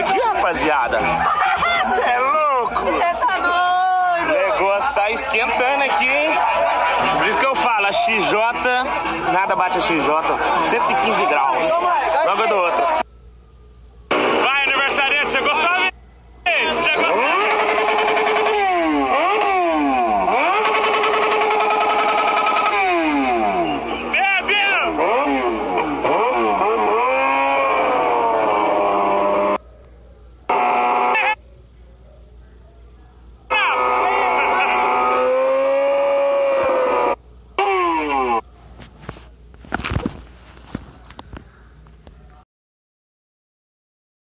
aqui, rapaziada. Você é louco? Você tá doido? O negócio tá esquentando aqui, hein? Por isso que eu falo, a XJ, nada bate a XJ, 115 graus. Logo do outro. Vai, aniversariante, chegou só